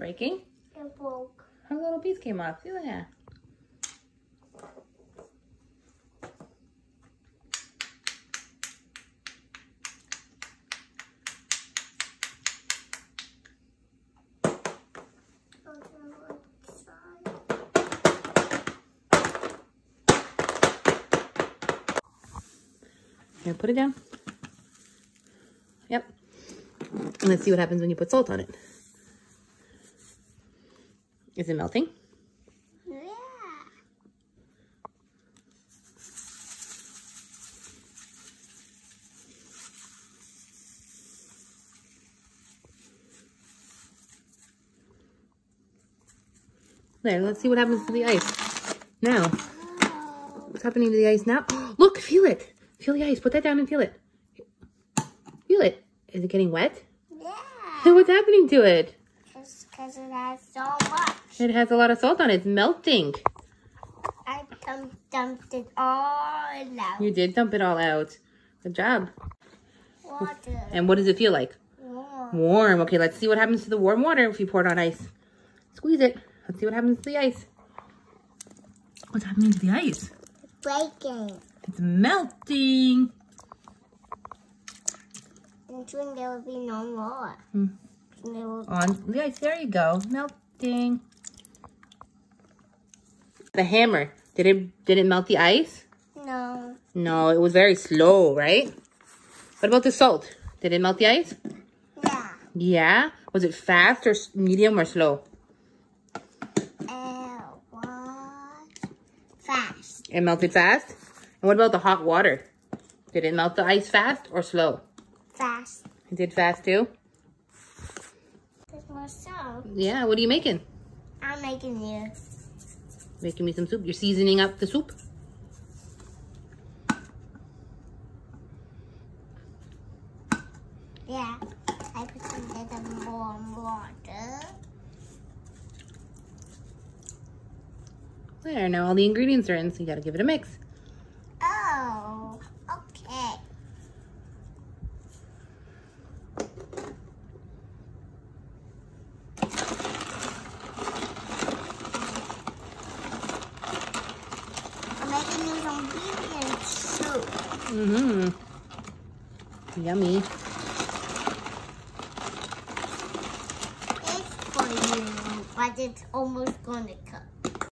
Breaking? It broke. Her little piece came off. See that? Here, put it down. Yep. And let's see what happens when you put salt on it. Is it melting? Yeah. There, let's see what happens to the ice. Now, what's happening to the ice now? Look, feel it. Feel the ice. Put that down and feel it. Feel it. Is it getting wet? Yeah. What's happening to it? Because it has so much. It has a lot of salt on it. It's melting. I dumped, dumped it all out. You did dump it all out. Good job. Water. And what does it feel like? Warm. Warm. Okay, let's see what happens to the warm water if you pour it on ice. Squeeze it. Let's see what happens to the ice. What's happening to the ice? It's Breaking. It's melting. And soon there will be no more. Hmm. And there will On the ice. There you go. Melting. The hammer. Did it did it melt the ice? no. No, it was very slow, right? What about the salt? Did it melt the ice? Yeah. Yeah. Was it fast or medium or slow? Fast. It melted fast. And what about the hot water? Did it melt the ice fast or slow? Fast. It did fast too. More salt. Yeah. What are you making? I'm making you. Making me some soup. You're seasoning up the soup. Yeah. I put some little warm water. There. Now all the ingredients are in, so you got to give it a mix. Oh. Okay. I'm Mm-hmm. Yummy. It's for you, but it's almost gonna